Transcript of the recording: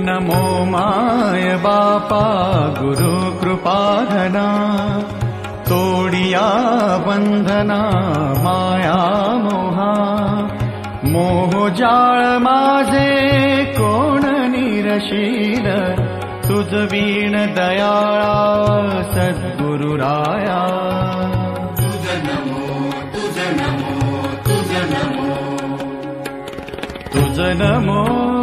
नमो माय बापा गुरु कृपाधना तोडिया बन्धना माया मोहा। मोह जाळ माझे कोण निरशील। तुजवीण दयाळा सद्गुरुराया तुज नमो तुज नमो तुज नमो। तुज नमो